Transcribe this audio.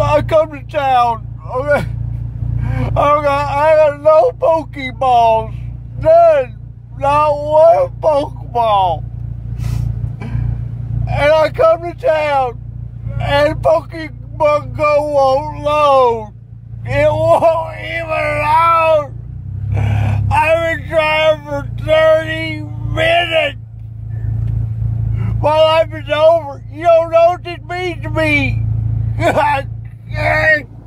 I come to town. Okay. I got, I got no Pokeballs. None. Not one Pokeball. And I come to town and Pokemon Go won't load. It won't even load. I've been trying for 30 minutes. My life is over. You don't know what this means to me. I can't.